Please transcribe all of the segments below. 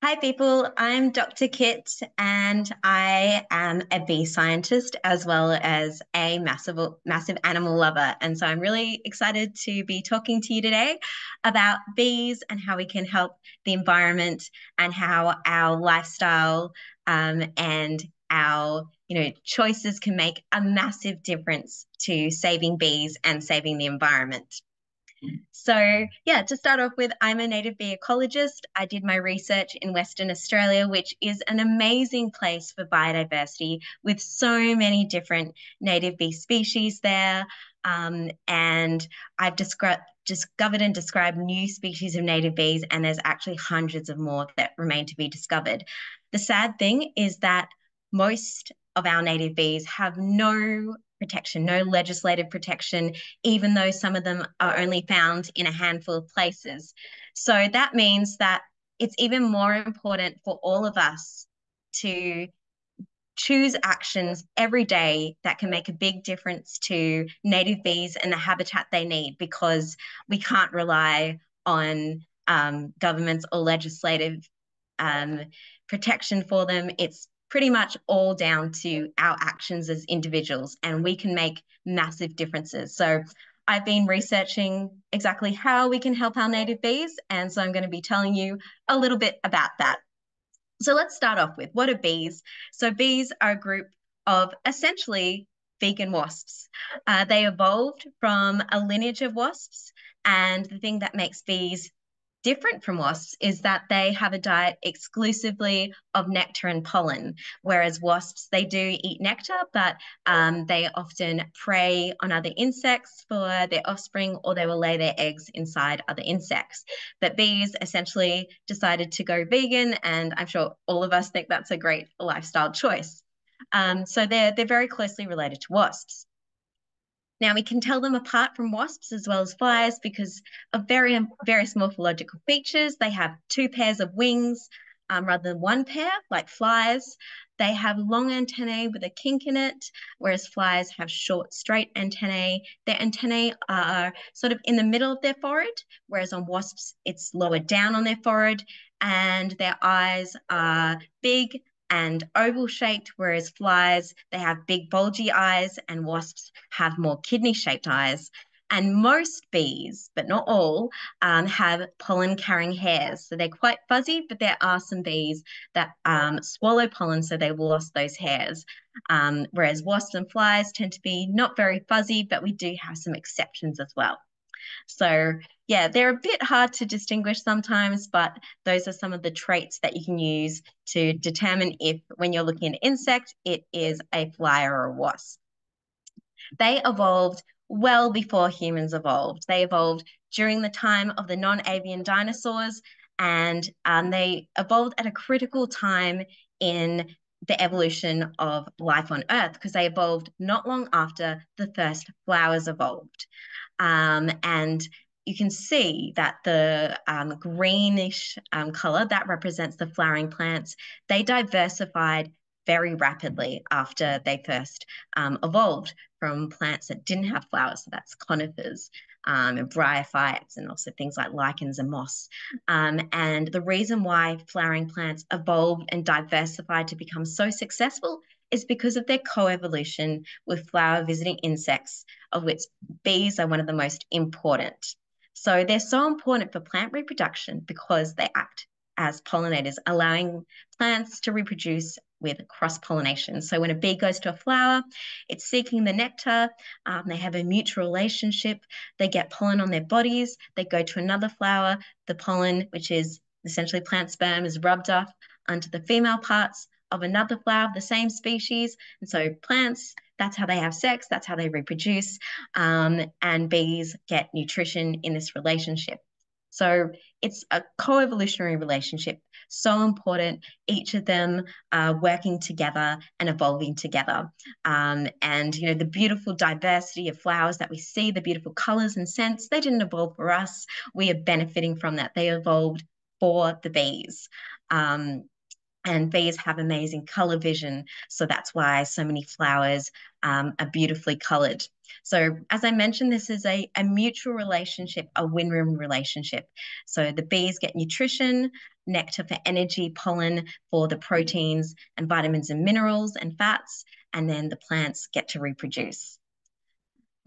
Hi, people. I'm Dr. Kit, and I am a bee scientist as well as a massive, massive animal lover. And so I'm really excited to be talking to you today about bees and how we can help the environment and how our lifestyle um, and our you know choices can make a massive difference to saving bees and saving the environment. So, yeah, to start off with, I'm a native bee ecologist. I did my research in Western Australia, which is an amazing place for biodiversity with so many different native bee species there. Um, and I've described discovered and described new species of native bees, and there's actually hundreds of more that remain to be discovered. The sad thing is that most of our native bees have no protection, no legislative protection, even though some of them are only found in a handful of places. So that means that it's even more important for all of us to choose actions every day that can make a big difference to native bees and the habitat they need because we can't rely on um, governments or legislative um, protection for them. It's pretty much all down to our actions as individuals, and we can make massive differences. So I've been researching exactly how we can help our native bees, and so I'm going to be telling you a little bit about that. So let's start off with what are bees? So bees are a group of essentially vegan wasps. Uh, they evolved from a lineage of wasps, and the thing that makes bees different from wasps is that they have a diet exclusively of nectar and pollen, whereas wasps, they do eat nectar, but um, they often prey on other insects for their offspring or they will lay their eggs inside other insects. But bees essentially decided to go vegan, and I'm sure all of us think that's a great lifestyle choice. Um, so they're, they're very closely related to wasps. Now we can tell them apart from wasps as well as flies because of very, various morphological features. They have two pairs of wings um, rather than one pair like flies. They have long antennae with a kink in it, whereas flies have short, straight antennae. Their antennae are sort of in the middle of their forehead, whereas on wasps, it's lower down on their forehead. And their eyes are big and oval shaped, whereas flies, they have big bulgy eyes and wasps have more kidney shaped eyes. And most bees, but not all, um, have pollen carrying hairs. So they're quite fuzzy, but there are some bees that um, swallow pollen, so they will lost those hairs. Um, whereas wasps and flies tend to be not very fuzzy, but we do have some exceptions as well. So yeah, they're a bit hard to distinguish sometimes, but those are some of the traits that you can use to determine if when you're looking at an insect, it is a fly or a wasp. They evolved well before humans evolved. They evolved during the time of the non-avian dinosaurs, and um, they evolved at a critical time in the evolution of life on Earth because they evolved not long after the first flowers evolved. Um, and you can see that the um, greenish um, color that represents the flowering plants, they diversified very rapidly after they first um, evolved from plants that didn't have flowers. So that's conifers um, and bryophytes and also things like lichens and moss. Um, and the reason why flowering plants evolved and diversified to become so successful is because of their coevolution with flower visiting insects, of which bees are one of the most important. So they're so important for plant reproduction because they act as pollinators, allowing plants to reproduce with cross pollination. So when a bee goes to a flower, it's seeking the nectar. Um, they have a mutual relationship. They get pollen on their bodies. They go to another flower. The pollen, which is essentially plant sperm, is rubbed off onto the female parts of another flower of the same species. And so plants, that's how they have sex, that's how they reproduce. Um, and bees get nutrition in this relationship. So it's a co-evolutionary relationship, so important. Each of them are working together and evolving together. Um, and you know the beautiful diversity of flowers that we see, the beautiful colors and scents, they didn't evolve for us. We are benefiting from that. They evolved for the bees. Um, and bees have amazing color vision. So that's why so many flowers um, are beautifully colored. So as I mentioned, this is a, a mutual relationship, a win-win relationship. So the bees get nutrition, nectar for energy, pollen for the proteins and vitamins and minerals and fats, and then the plants get to reproduce.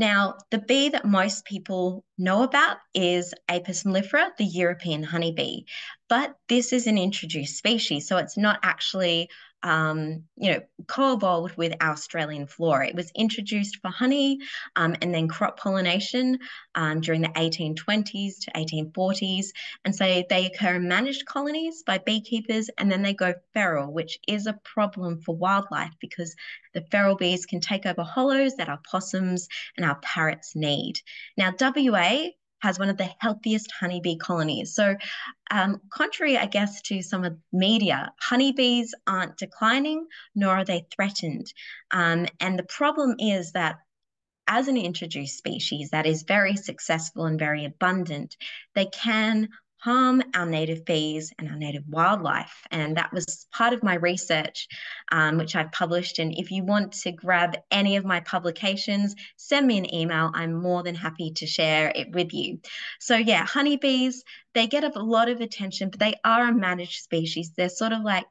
Now, the bee that most people know about is Apis mellifera, the European honeybee, but this is an introduced species, so it's not actually um, you know, co-evolved with our Australian flora. It was introduced for honey um, and then crop pollination um, during the 1820s to 1840s. And so they occur in managed colonies by beekeepers and then they go feral, which is a problem for wildlife because the feral bees can take over hollows that our possums and our parrots need. Now, WA has one of the healthiest honeybee colonies. So, um, contrary, I guess, to some of the media, honeybees aren't declining, nor are they threatened. Um, and the problem is that as an introduced species that is very successful and very abundant, they can harm our native bees and our native wildlife. And that was part of my research, um, which I've published. And if you want to grab any of my publications, send me an email. I'm more than happy to share it with you. So, yeah, honeybees, they get a lot of attention, but they are a managed species. They're sort of like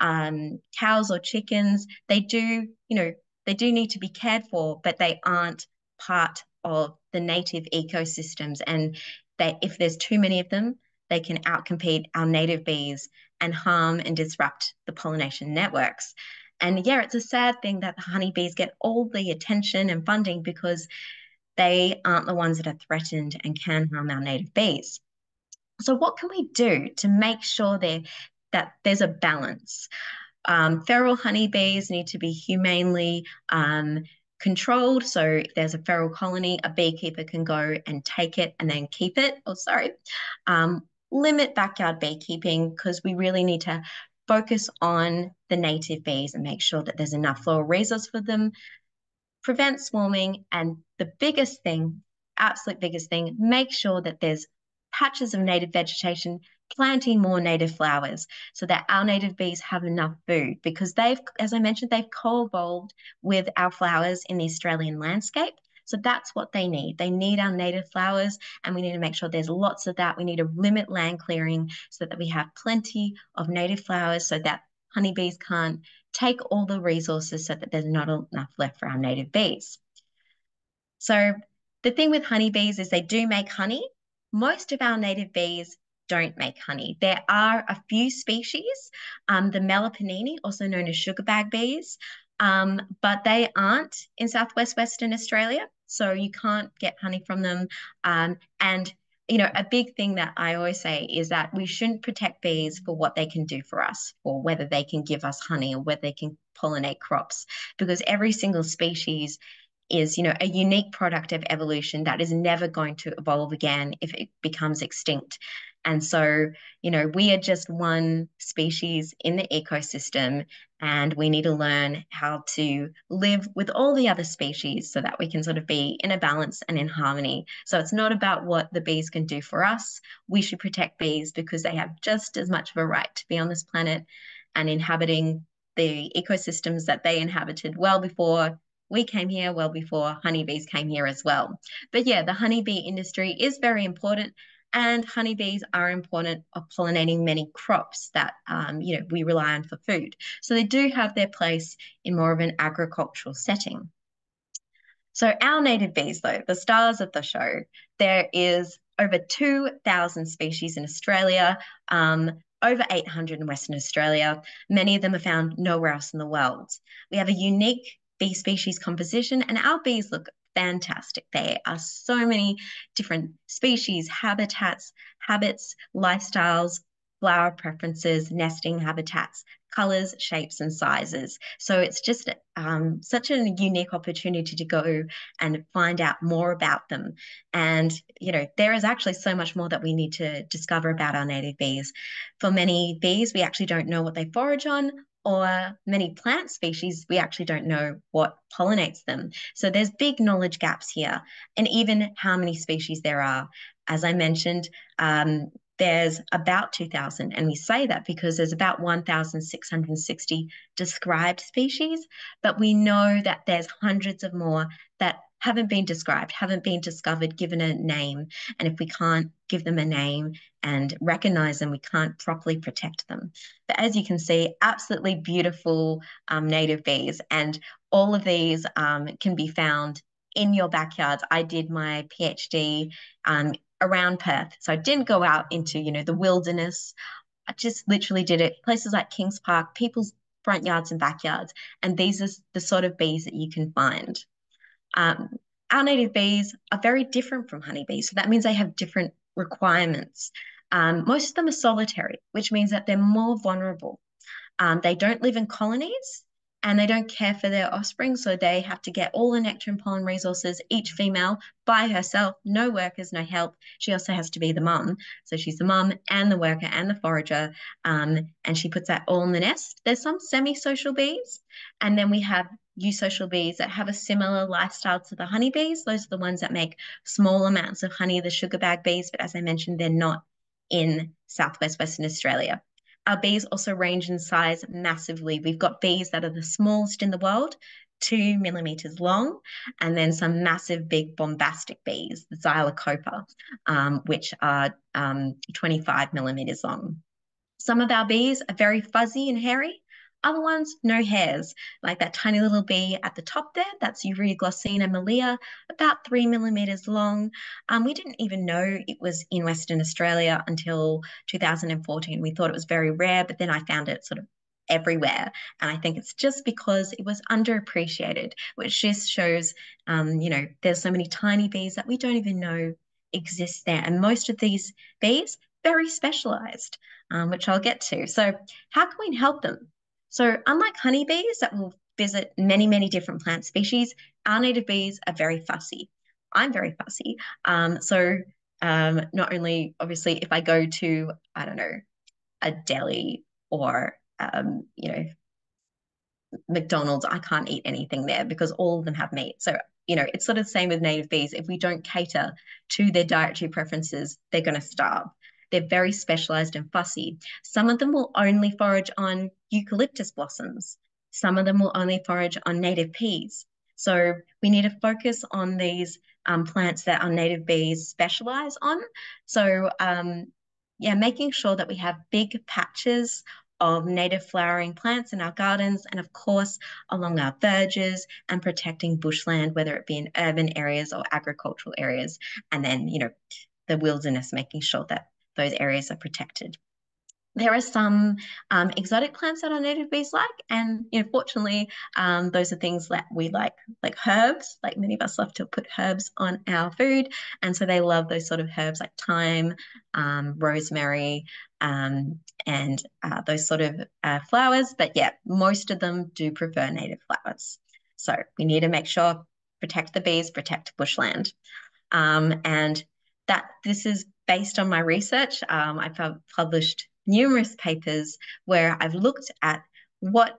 um, cows or chickens. They do, you know, they do need to be cared for, but they aren't part of the native ecosystems. And that if there's too many of them, they can outcompete our native bees and harm and disrupt the pollination networks. And yeah, it's a sad thing that the honeybees get all the attention and funding because they aren't the ones that are threatened and can harm our native bees. So, what can we do to make sure that there's a balance? Um, feral honeybees need to be humanely um, controlled. So if there's a feral colony, a beekeeper can go and take it and then keep it. Oh, sorry. Um, limit backyard beekeeping because we really need to focus on the native bees and make sure that there's enough floral resource for them, prevent swarming, and the biggest thing, absolute biggest thing, make sure that there's patches of native vegetation, planting more native flowers so that our native bees have enough food because they've, as I mentioned, they've co-evolved with our flowers in the Australian landscape. So that's what they need. They need our native flowers, and we need to make sure there's lots of that. We need to limit land clearing so that we have plenty of native flowers so that honeybees can't take all the resources so that there's not enough left for our native bees. So the thing with honeybees is they do make honey. Most of our native bees don't make honey. There are a few species, um, the Meliponini, also known as sugarbag bees, um, but they aren't in southwest Western Australia so you can't get honey from them. Um, and you know, a big thing that I always say is that we shouldn't protect bees for what they can do for us, or whether they can give us honey, or whether they can pollinate crops, because every single species is, you know, a unique product of evolution that is never going to evolve again if it becomes extinct. And so, you know, we are just one species in the ecosystem, and we need to learn how to live with all the other species so that we can sort of be in a balance and in harmony. So it's not about what the bees can do for us. We should protect bees because they have just as much of a right to be on this planet and inhabiting the ecosystems that they inhabited well before we came here well before honeybees came here as well. But yeah, the honeybee industry is very important and honeybees are important of pollinating many crops that um, you know we rely on for food. So they do have their place in more of an agricultural setting. So our native bees, though, the stars of the show, there is over 2,000 species in Australia, um, over 800 in Western Australia. Many of them are found nowhere else in the world. We have a unique bee species composition, and our bees look fantastic. There are so many different species, habitats, habits, lifestyles, flower preferences, nesting habitats, colors, shapes, and sizes. So it's just um, such a unique opportunity to go and find out more about them. And, you know, there is actually so much more that we need to discover about our native bees. For many bees, we actually don't know what they forage on or many plant species, we actually don't know what pollinates them. So there's big knowledge gaps here, and even how many species there are. As I mentioned, um, there's about 2,000. And we say that because there's about 1,660 described species, but we know that there's hundreds of more that haven't been described, haven't been discovered, given a name. And if we can't give them a name and recognize them, we can't properly protect them. But as you can see, absolutely beautiful um, native bees. And all of these um, can be found in your backyards. I did my PhD um, around Perth. So I didn't go out into, you know, the wilderness. I just literally did it places like Kings Park, people's front yards and backyards. And these are the sort of bees that you can find. Um, our native bees are very different from honeybees. So that means they have different requirements. Um, most of them are solitary, which means that they're more vulnerable. Um, they don't live in colonies and they don't care for their offspring. So they have to get all the nectar and pollen resources, each female by herself, no workers, no help. She also has to be the mum. So she's the mum and the worker and the forager. Um, and she puts that all in the nest. There's some semi social bees. And then we have eusocial bees that have a similar lifestyle to the honeybees. Those are the ones that make small amounts of honey, the sugar bag bees. But as I mentioned, they're not in Southwest Western Australia. Our bees also range in size massively. We've got bees that are the smallest in the world, two millimeters long, and then some massive, big, bombastic bees, the Xylocopa, um, which are um, 25 millimeters long. Some of our bees are very fuzzy and hairy, other ones, no hairs, like that tiny little bee at the top there, that's Glossina malea, about three millimeters long. Um, we didn't even know it was in Western Australia until 2014. We thought it was very rare, but then I found it sort of everywhere. And I think it's just because it was underappreciated, which just shows, um, you know, there's so many tiny bees that we don't even know exist there. And most of these bees, very specialized, um, which I'll get to. So how can we help them? So unlike honeybees that will visit many, many different plant species, our native bees are very fussy. I'm very fussy. Um, so um, not only, obviously, if I go to, I don't know, a deli or, um, you know, McDonald's, I can't eat anything there because all of them have meat. So, you know, it's sort of the same with native bees. If we don't cater to their dietary preferences, they're going to starve. They're very specialized and fussy. Some of them will only forage on eucalyptus blossoms. Some of them will only forage on native peas. So we need to focus on these um, plants that our native bees specialize on. So um, yeah, making sure that we have big patches of native flowering plants in our gardens and of course along our verges and protecting bushland, whether it be in urban areas or agricultural areas. And then, you know, the wilderness, making sure that those areas are protected. There are some um, exotic plants that our native bees like, and you know, fortunately, um, those are things that we like, like herbs. Like many of us love to put herbs on our food, and so they love those sort of herbs like thyme, um, rosemary, um, and uh, those sort of uh, flowers. But yeah, most of them do prefer native flowers. So we need to make sure protect the bees, protect bushland, um, and that this is based on my research. Um, I've published numerous papers where I've looked at what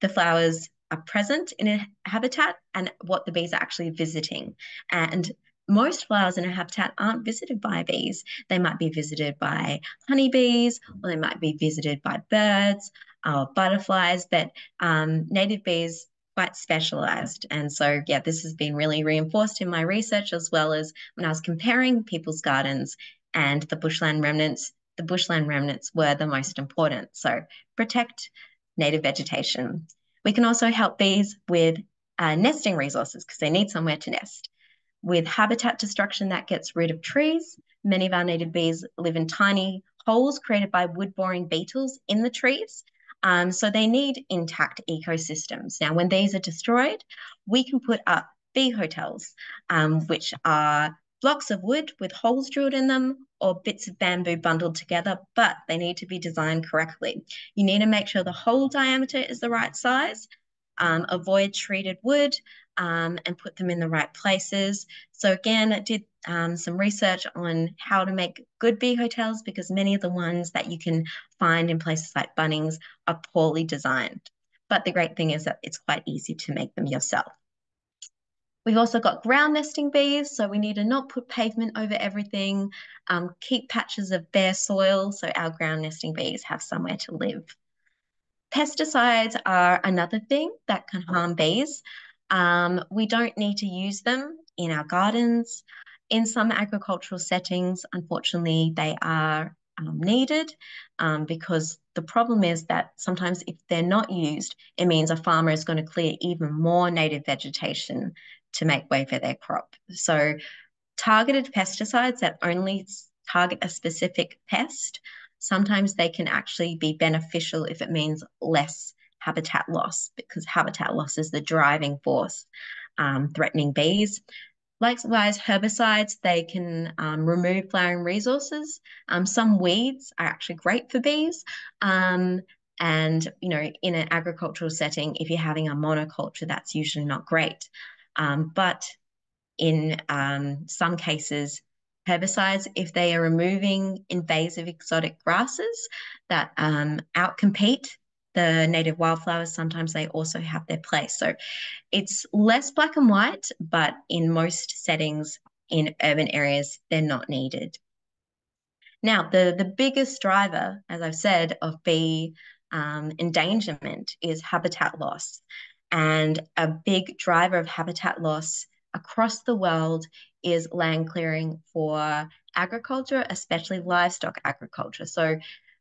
the flowers are present in a habitat and what the bees are actually visiting. And most flowers in a habitat aren't visited by bees. They might be visited by honeybees, or they might be visited by birds or butterflies, but um, native bees quite specialized. And so, yeah, this has been really reinforced in my research as well as when I was comparing people's gardens and the bushland remnants, the bushland remnants were the most important. So, protect native vegetation. We can also help bees with uh, nesting resources because they need somewhere to nest. With habitat destruction that gets rid of trees, many of our native bees live in tiny holes created by wood boring beetles in the trees. Um, so they need intact ecosystems. Now, when these are destroyed, we can put up bee hotels, um, which are blocks of wood with holes drilled in them or bits of bamboo bundled together, but they need to be designed correctly. You need to make sure the hole diameter is the right size, um, avoid treated wood, um, and put them in the right places. So again, I did um, some research on how to make good bee hotels because many of the ones that you can find in places like Bunnings are poorly designed. But the great thing is that it's quite easy to make them yourself. We've also got ground nesting bees, so we need to not put pavement over everything, um, keep patches of bare soil so our ground nesting bees have somewhere to live. Pesticides are another thing that can harm bees. Um, we don't need to use them in our gardens. In some agricultural settings, unfortunately, they are um, needed um, because the problem is that sometimes if they're not used, it means a farmer is going to clear even more native vegetation to make way for their crop. So targeted pesticides that only target a specific pest, sometimes they can actually be beneficial if it means less habitat loss because habitat loss is the driving force um, threatening bees. Likewise, herbicides, they can um, remove flowering resources. Um, some weeds are actually great for bees. Um, and, you know, in an agricultural setting, if you're having a monoculture, that's usually not great. Um, but in um, some cases, herbicides, if they are removing invasive exotic grasses that um, outcompete the native wildflowers, sometimes they also have their place. So it's less black and white, but in most settings in urban areas, they're not needed. Now, the, the biggest driver, as I've said, of bee um, endangerment is habitat loss. And a big driver of habitat loss across the world is land clearing for agriculture, especially livestock agriculture. So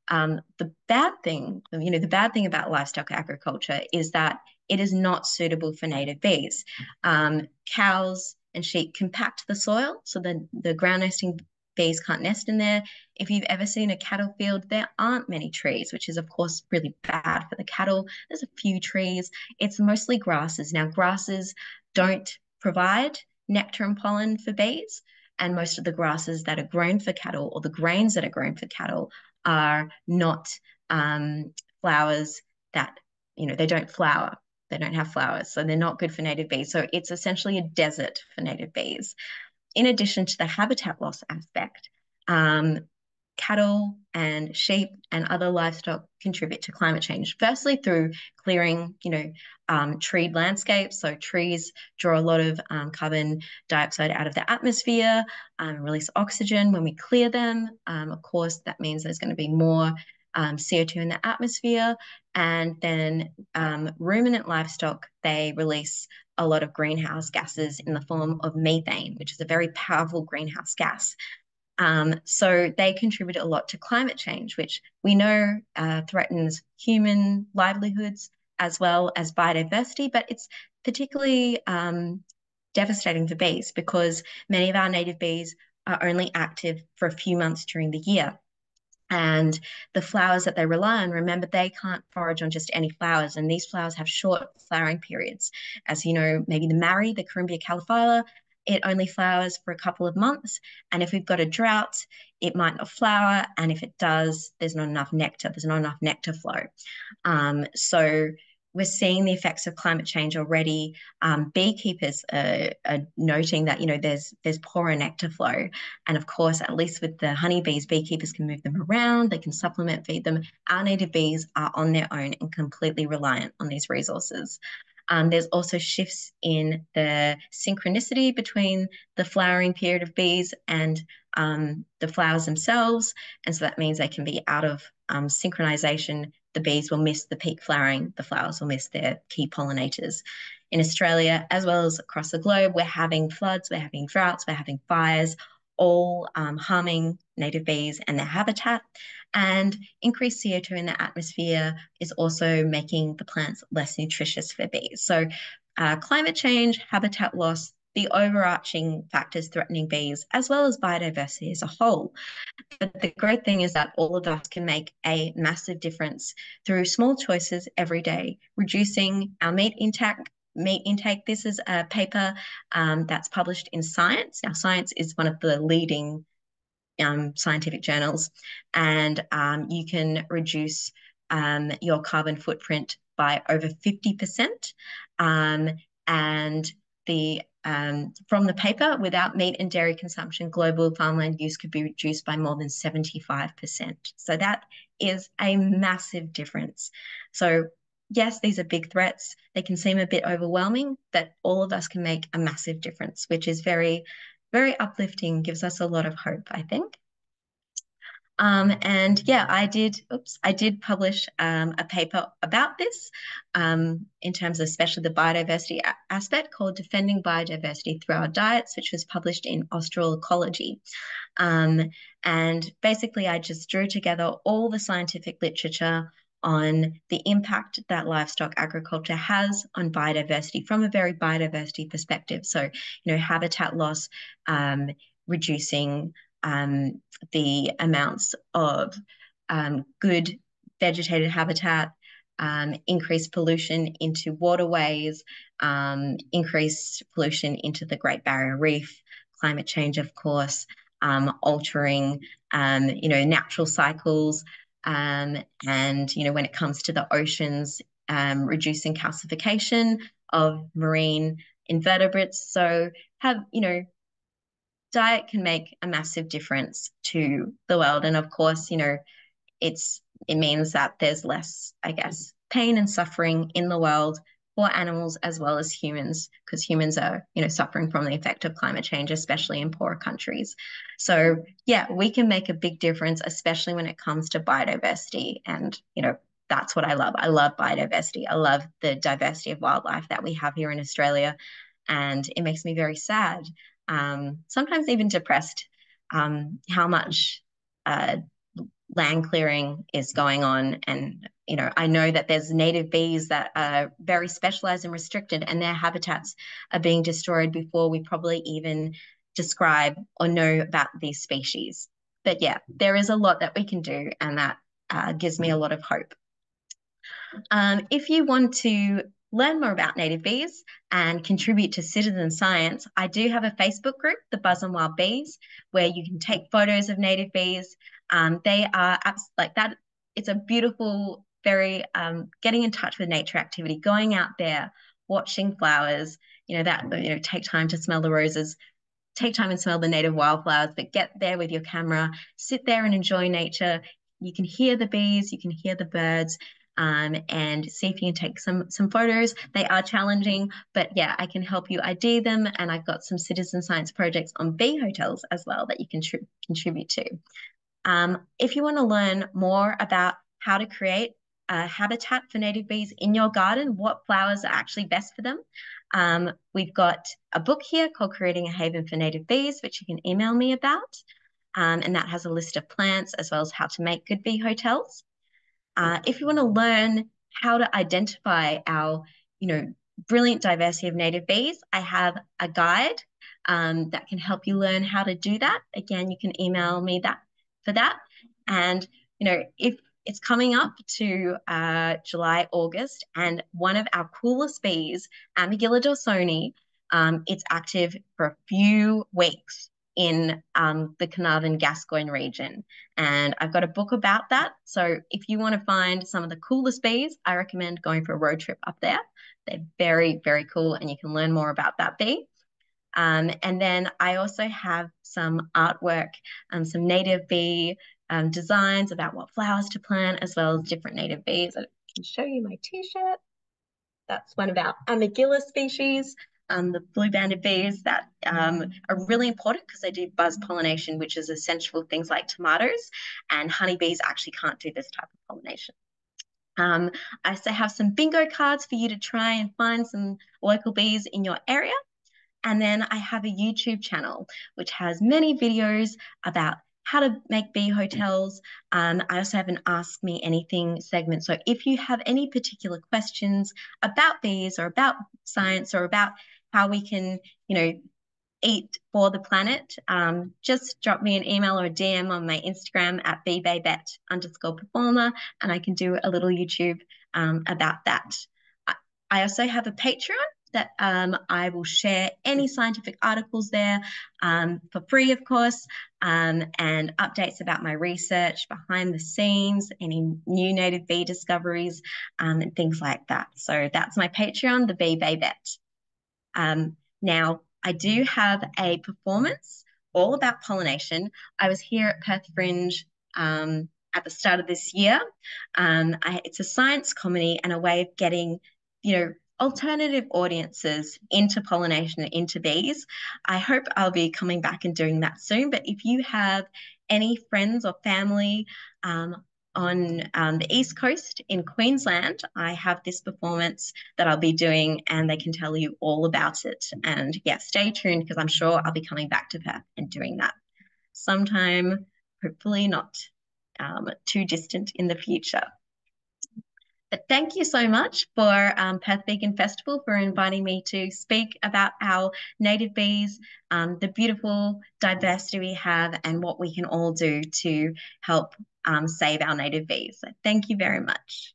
um, the bad thing, you know, the bad thing about livestock agriculture is that it is not suitable for native bees. Um, cows and sheep compact the soil, so the, the ground nesting bees can't nest in there. If you've ever seen a cattle field, there aren't many trees, which is, of course, really bad for the cattle. There's a few trees. It's mostly grasses. Now, grasses don't provide nectar and pollen for bees. And most of the grasses that are grown for cattle or the grains that are grown for cattle are not um, flowers that, you know, they don't flower. They don't have flowers. So they're not good for native bees. So it's essentially a desert for native bees. In addition to the habitat loss aspect, um, cattle and sheep and other livestock contribute to climate change. Firstly, through clearing, you know, um, treed landscapes. So trees draw a lot of um, carbon dioxide out of the atmosphere, um, release oxygen when we clear them. Um, of course, that means there's going to be more um, CO2 in the atmosphere. And then um, ruminant livestock, they release a lot of greenhouse gases in the form of methane, which is a very powerful greenhouse gas. Um, so they contribute a lot to climate change, which we know uh, threatens human livelihoods as well as biodiversity, but it's particularly um, devastating for bees because many of our native bees are only active for a few months during the year. And the flowers that they rely on, remember, they can't forage on just any flowers. And these flowers have short flowering periods. As you know, maybe the Marri, the Corymbia calophylla, it only flowers for a couple of months. And if we've got a drought, it might not flower. And if it does, there's not enough nectar, there's not enough nectar flow. Um, so we're seeing the effects of climate change already. Um, beekeepers are, are, noting that you know there's there's poorer nectar flow, and of course, at least with the honeybees, beekeepers can move them around. They can supplement feed them. Our native bees are on their own and completely reliant on these resources. Um, there's also shifts in the synchronicity between the flowering period of bees and um, the flowers themselves. And so that means they can be out of um, synchronization. The bees will miss the peak flowering, the flowers will miss their key pollinators. In Australia, as well as across the globe, we're having floods, we're having droughts, we're having fires, all um, harming native bees and their habitat. And increased CO2 in the atmosphere is also making the plants less nutritious for bees. So uh, climate change, habitat loss, the overarching factors threatening bees, as well as biodiversity as a whole. But the great thing is that all of us can make a massive difference through small choices every day, reducing our meat intake, meat intake. This is a paper um, that's published in Science. Now, Science is one of the leading um, scientific journals, and um, you can reduce um, your carbon footprint by over 50%. Um, and the um, from the paper, without meat and dairy consumption, global farmland use could be reduced by more than 75%. So that is a massive difference. So yes, these are big threats. They can seem a bit overwhelming, but all of us can make a massive difference, which is very, very uplifting, gives us a lot of hope, I think. Um, and yeah, I did, oops, I did publish um, a paper about this um, in terms of especially the biodiversity aspect called Defending Biodiversity Through Our Diets, which was published in Austral Ecology. Um, and basically, I just drew together all the scientific literature on the impact that livestock agriculture has on biodiversity from a very biodiversity perspective. So, you know, habitat loss, um, reducing um, the amounts of um, good vegetated habitat, um, increased pollution into waterways, um, increased pollution into the Great Barrier Reef, climate change, of course, um, altering, um, you know, natural cycles. and, you know, when it comes to the oceans, reducing calcification of marine invertebrates. So have, you know, diet can make a massive difference to the world. And of course, you know, it's it means that there's less, I guess, pain and suffering in the world for animals as well as humans, because humans are, you know, suffering from the effect of climate change, especially in poorer countries. So yeah, we can make a big difference, especially when it comes to biodiversity. And, you know, that's what I love. I love biodiversity. I love the diversity of wildlife that we have here in Australia. And it makes me very sad um, sometimes even depressed, um, how much uh, land clearing is going on. And, you know, I know that there's native bees that are very specialized and restricted, and their habitats are being destroyed before we probably even describe or know about these species. But yeah, there is a lot that we can do, and that uh, gives me a lot of hope. Um, if you want to learn more about native bees and contribute to citizen science, I do have a Facebook group, the Buzz and Wild Bees, where you can take photos of native bees. Um, they are like that. It's a beautiful, very um, getting in touch with nature activity, going out there, watching flowers. You know that you know take time to smell the roses, take time and smell the native wildflowers, but get there with your camera, sit there and enjoy nature. You can hear the bees, you can hear the birds, um, and see if you can take some some photos. They are challenging, but yeah, I can help you ID them. And I've got some citizen science projects on bee hotels as well that you can contribute to. Um, if you want to learn more about how to create a habitat for native bees in your garden, what flowers are actually best for them, um, we've got a book here called Creating a Haven for Native Bees, which you can email me about. Um, and that has a list of plants as well as how to make good bee hotels. Uh, if you want to learn how to identify our, you know, brilliant diversity of native bees, I have a guide um, that can help you learn how to do that. Again, you can email me that for that. And, you know, if it's coming up to uh, July, August, and one of our coolest bees, Amegilla dawsoni, um, it's active for a few weeks in um, the Carnarvon Gascoyne region. And I've got a book about that. So if you want to find some of the coolest bees, I recommend going for a road trip up there. They're very, very cool, and you can learn more about that bee. Um, and then I also have some artwork, um, some native bee um, designs about what flowers to plant, as well as different native bees. I can show you my t-shirt. That's one about Amegilla species um, the blue banded bees that um, are really important because they do buzz pollination, which is essential for things like tomatoes, and honeybees actually can't do this type of pollination. Um, I also have some bingo cards for you to try and find some local bees in your area. And then I have a YouTube channel, which has many videos about how to make bee hotels. Um, I also have an Ask Me Anything segment. So if you have any particular questions about bees or about science or about how we can, you know, eat for the planet, um, just drop me an email or a DM on my Instagram at bbaybet underscore performer, and I can do a little YouTube um, about that. I also have a Patreon that um, I will share any scientific articles there um, for free, of course, um, and updates about my research behind the scenes, any new native bee discoveries, um, and things like that. So that's my Patreon, the Bee Babette. Um, now, I do have a performance all about pollination. I was here at Perth Fringe um, at the start of this year. Um, I, it's a science comedy and a way of getting, you know, alternative audiences into pollination and into bees. I hope I'll be coming back and doing that soon. But if you have any friends or family um, on um, the East Coast in Queensland, I have this performance that I'll be doing and they can tell you all about it. And yeah, stay tuned because I'm sure I'll be coming back to Perth and doing that sometime, hopefully not um, too distant in the future. But thank you so much for um, Perth Vegan Festival for inviting me to speak about our native bees, um, the beautiful diversity we have, and what we can all do to help um, save our native bees. So thank you very much.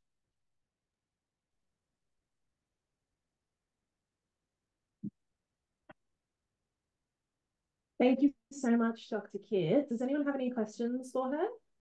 Thank you so much, Dr. Kit. Does anyone have any questions for her?